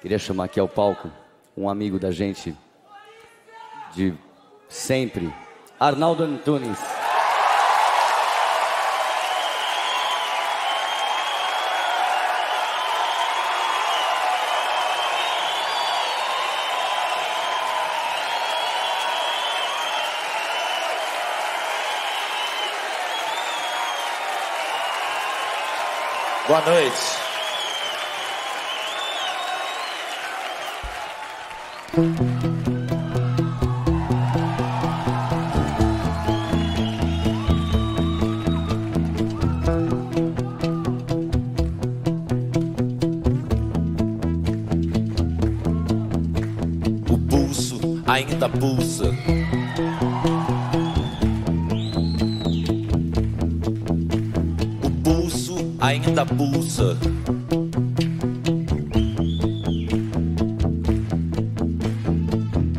Queria chamar aqui ao palco um amigo da gente de sempre, Arnaldo Antunes. Boa noite. O pulso ainda pulsa. O pulso ainda pulsa.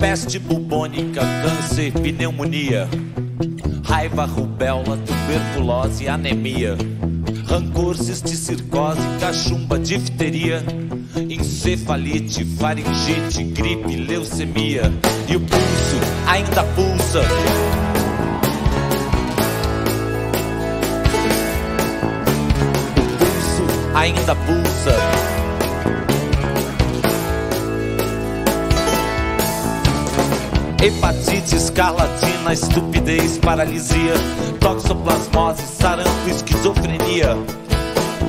Peste bubônica, câncer, pneumonia, raiva, rubéola, tuberculose, anemia, rancor, cisticircose, cachumba, difteria, encefalite, faringite, gripe, leucemia. E o pulso ainda pulsa. O pulso ainda pulsa. Hepatite, escarlatina, estupidez, paralisia, toxoplasmose, sarampo, esquizofrenia,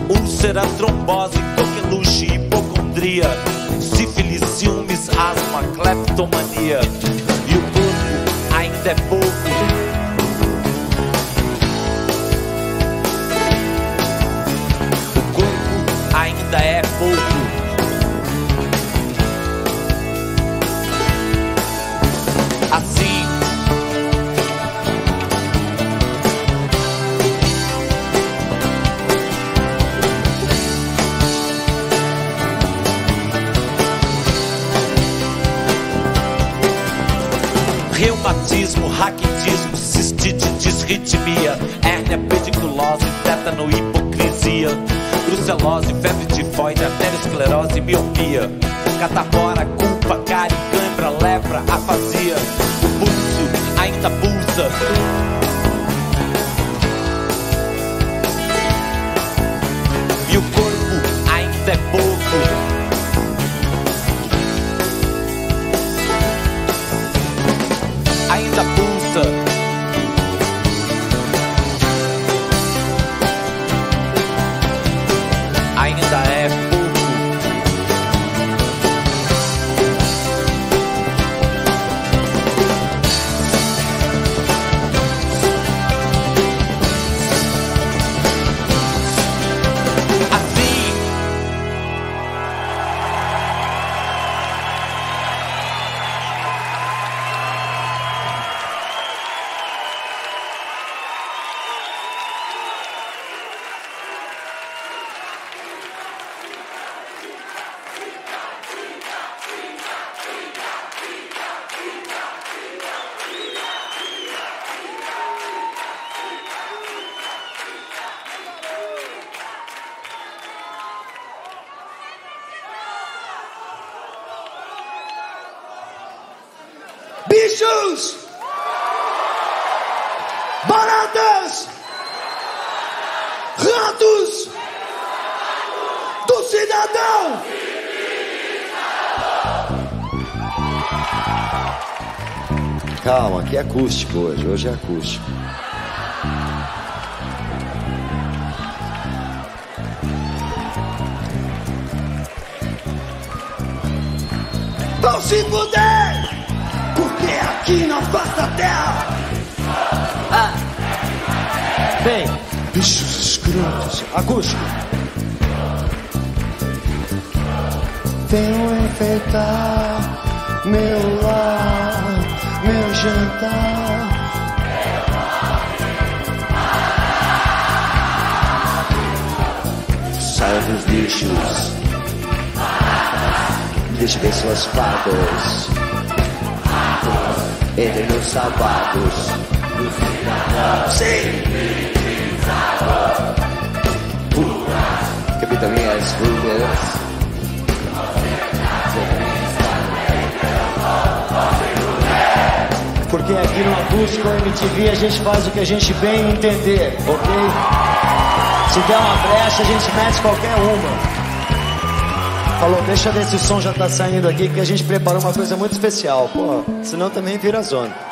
úlcera, trombose, coqueluche, hipocondria, sífilis, ciúmes, asma, cleptomania. E o corpo ainda é Reumatismo, raquitismo, cistite, disritmia, hérnia, pediculose, tétano, hipocrisia, brucelose, febre tifoide, arteriosclerose, miopia, catapora, culpa, cárie, cãibra, lepra, afasia, o pulso ainda pulsa. E o corpo ainda é pouco. Bichos! Baratas! Ratos! Do cidadão! Calma, aqui é acústico hoje. Hoje é acústico. Vão se fuder! Aqui na face terra! Ah! Vem! Bichos escrotos! Acústico! Venham enfeitar meu lar, meu jantar. Saia dos bichos. Deixe ver suas patas entre nos sapatos do cidadão. Sim! Puras, capitanias puras. Porque aqui no Acústico MTV a gente faz o que a gente bem entender, ok? Se der uma brecha, a gente mete qualquer uma. Falou, deixa ver se o som já tá saindo aqui, que a gente preparou uma coisa muito especial. Pô, senão também vira zona.